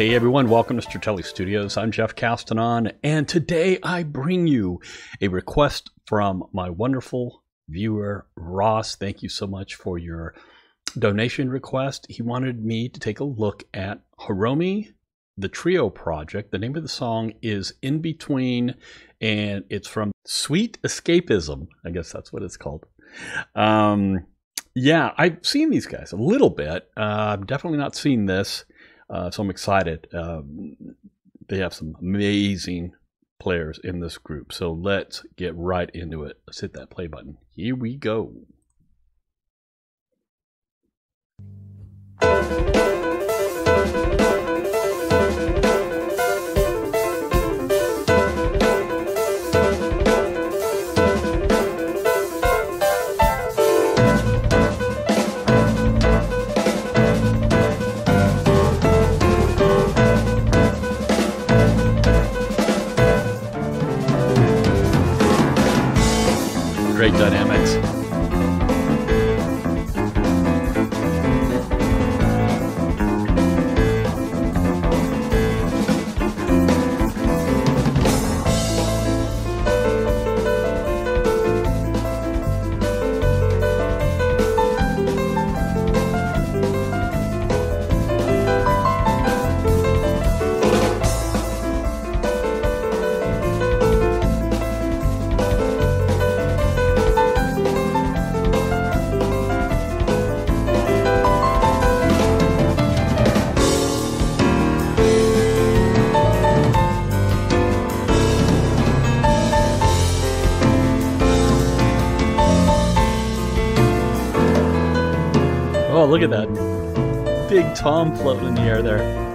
Hey everyone, welcome to Stratele Studios. I'm Jeff Castanon, and today I bring you a request from my wonderful viewer, Ross. Thank you so much for your donation request. He wanted me to take a look at Hiromi, the Trio project. The name of the song is In Between, and it's from Suite Escapism. I guess that's what it's called. Um, yeah, I've seen these guys a little bit. Uh, I've definitely not seen this. Uh, so I'm excited. Um, they have some amazing players in this group. So let's get right into it. Let's hit that play button. Here we go. Look at that. Big Tom floating in the air there.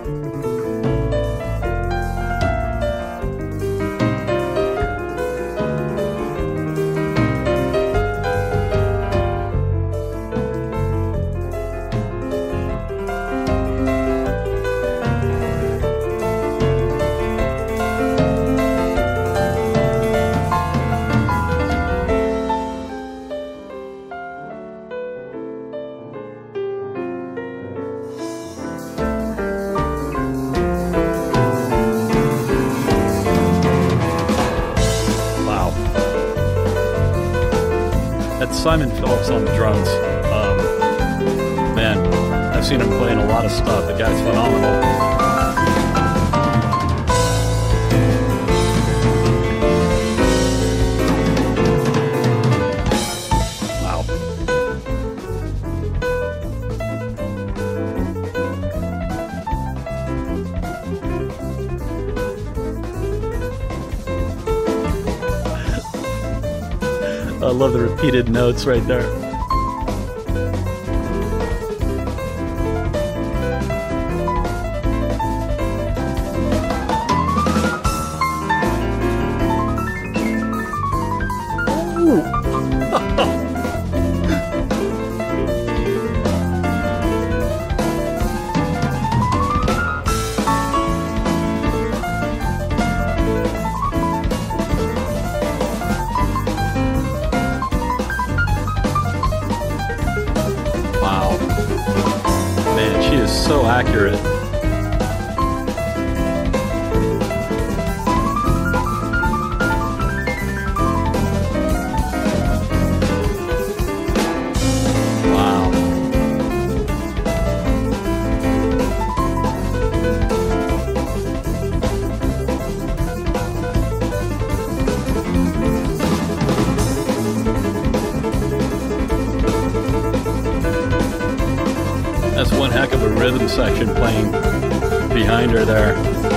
That's Simon Phillips on the drums. Um, man, I've seen him playing a lot of stuff. The guy's phenomenal. I love the repeated notes right there. Accurate. Rhythm section playing behind her there.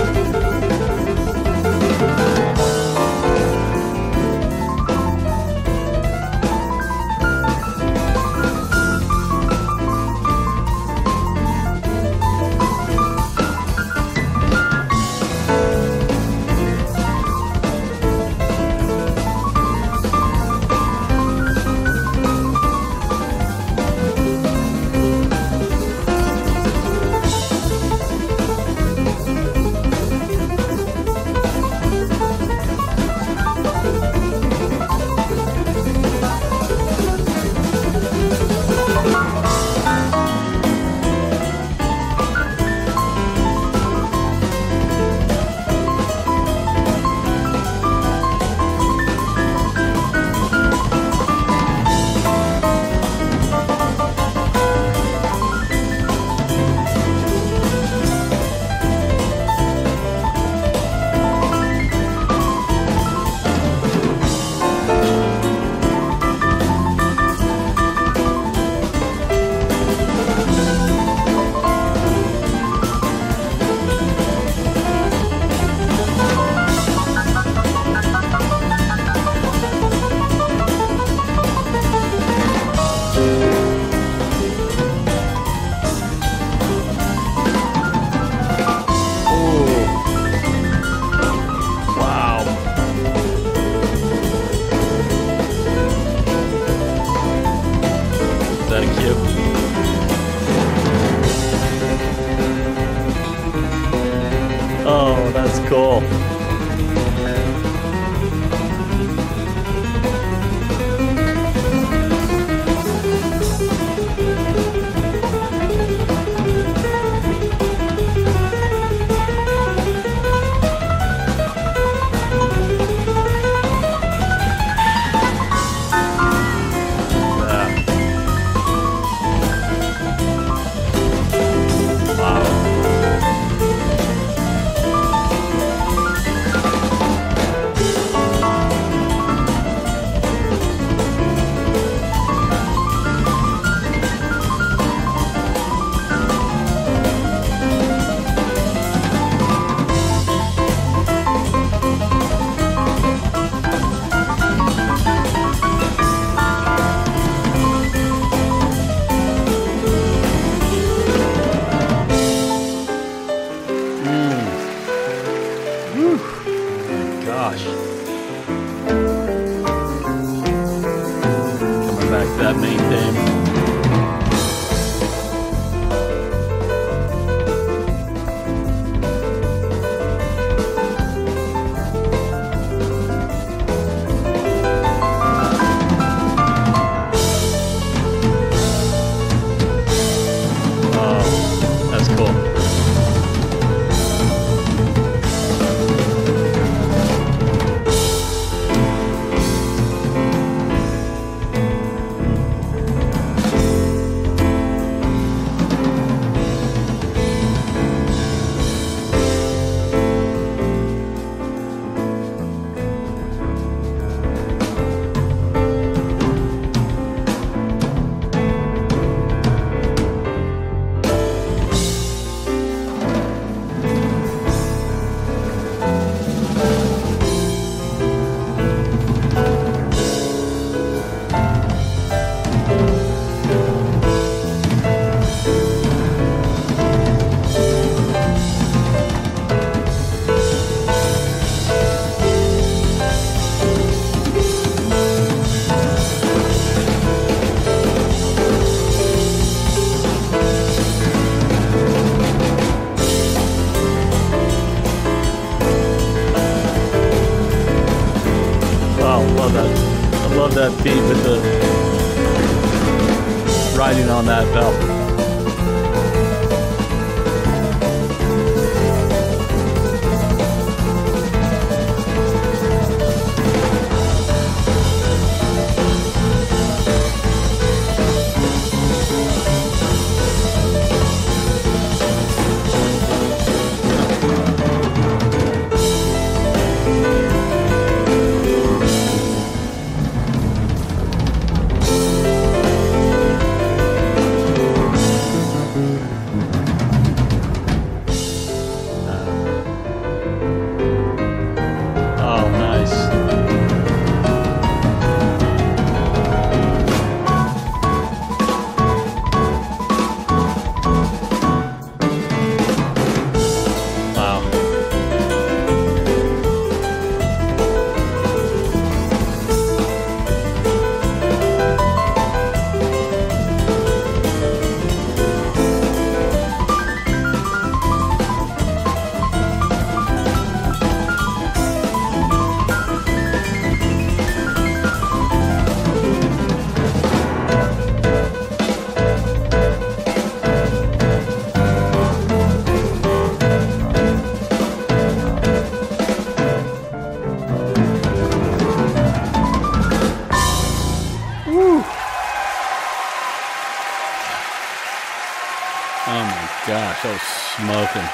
My gosh, that smoking.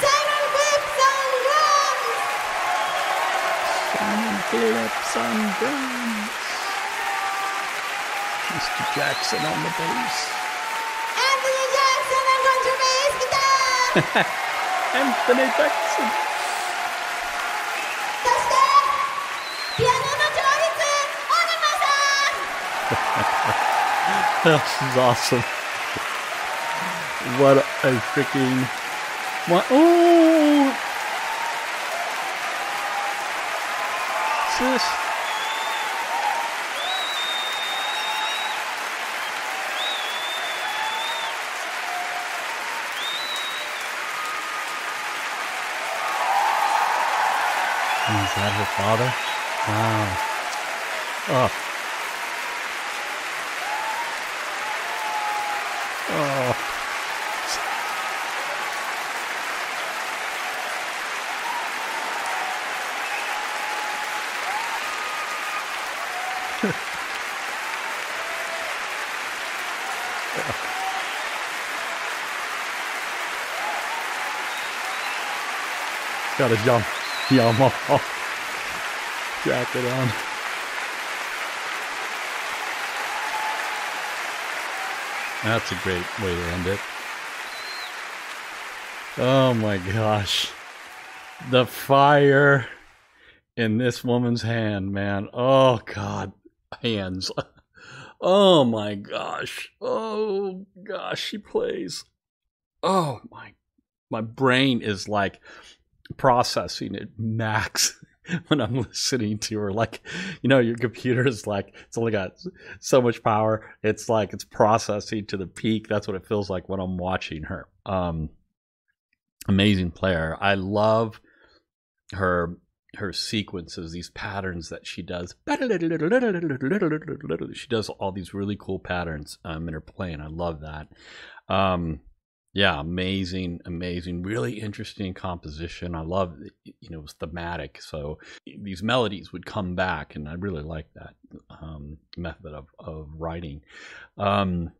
Simon Whips on drums! Simon Phillips on drums. Mr. Jackson on the bass. Anthony Jackson on contrabass guitar! Anthony Jackson. This is awesome. What a freaking. What? Oh! What's this? Is that her father? Wow. Oh. Oh. Got his Yam Yamaha jacket on. That's a great way to end it. Oh my gosh. The fire in this woman's hand, man. Oh God. Hands. Oh my gosh. Oh gosh, she plays. Oh my my brain is like processing at max when I'm listening to her. Like, you know, your computer is like, it's only got so much power. It's like it's processing to the peak. That's what it feels like when I'm watching her. Um, amazing player. I love her her sequences, these patterns that she does. She does all these really cool patterns um, in her playing. I love that. Um, yeah, amazing, amazing, really interesting composition. I love, you know, it was thematic. So these melodies would come back, and I really like that um, method of, of writing. Um,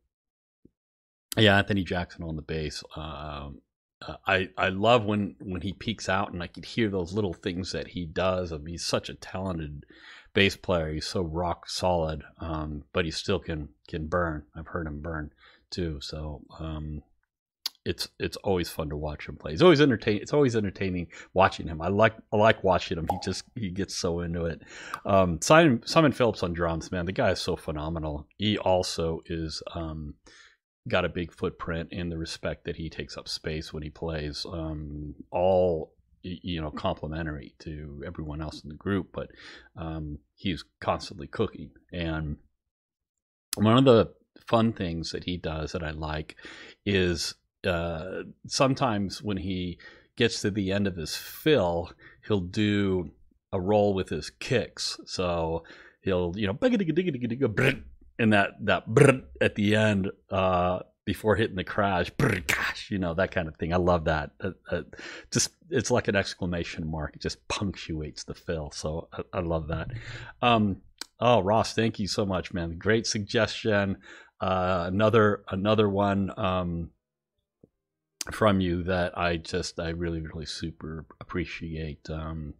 yeah, Anthony Jackson on the bass. Um, uh, I I love when when he peeks out and I could hear those little things that he does. I mean, he's such a talented bass player. He's so rock solid, um, but he still can can burn. I've heard him burn too. So um, it's it's always fun to watch him play. It's always entertaining. It's always entertaining watching him. I like I like watching him. He just he gets so into it. Um, Simon Simon Phillips on drums, man, the guy is so phenomenal. He also is um, got a big footprint in the respect that he takes up space when he plays. Um, all you know, complimentary to everyone else in the group, but um, he's constantly cooking. And one of the fun things that he does that I like is uh, sometimes when he gets to the end of his fill, he'll do a roll with his kicks. So he'll, you know, and that that at the end uh, before hitting the crash, you know, that kind of thing. I love that. Uh, uh, just it's like an exclamation mark. It just punctuates the fill. So I, I love that. Um, oh, Ross, thank you so much, man. Great suggestion. Uh, another another one. Um, from you that I just I really really super appreciate um,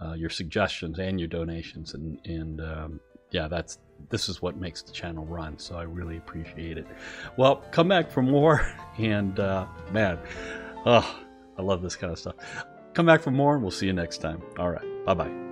uh, your suggestions and your donations and and um, yeah that's this is what makes the channel run so I really appreciate it. Well, come back for more and uh, man, oh I love this kind of stuff. Come back for more and we'll see you next time. All right, bye bye.